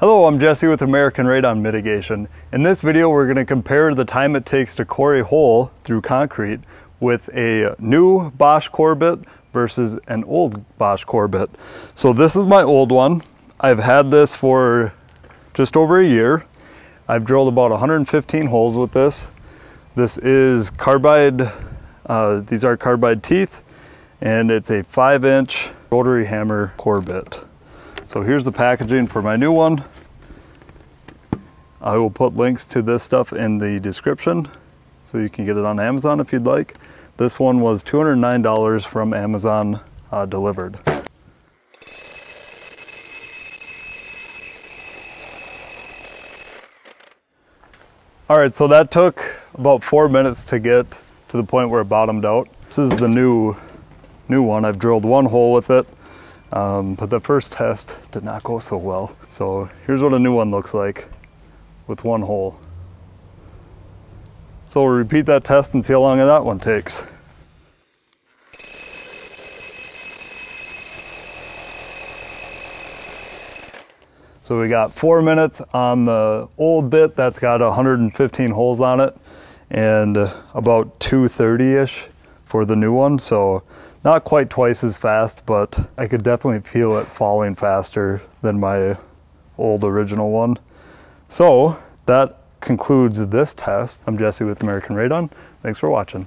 Hello, I'm Jesse with American Radon Mitigation. In this video, we're gonna compare the time it takes to core a hole through concrete with a new Bosch core bit versus an old Bosch core bit. So this is my old one. I've had this for just over a year. I've drilled about 115 holes with this. This is carbide, uh, these are carbide teeth, and it's a five inch rotary hammer core bit. So here's the packaging for my new one. I will put links to this stuff in the description so you can get it on Amazon if you'd like. This one was $209 from Amazon uh, delivered. All right, so that took about four minutes to get to the point where it bottomed out. This is the new, new one. I've drilled one hole with it. Um, but the first test did not go so well. So here's what a new one looks like with one hole. So we'll repeat that test and see how long that one takes. So we got four minutes on the old bit that's got 115 holes on it and about 230-ish for the new one. So not quite twice as fast, but I could definitely feel it falling faster than my old original one. So that concludes this test. I'm Jesse with American Radon. Thanks for watching.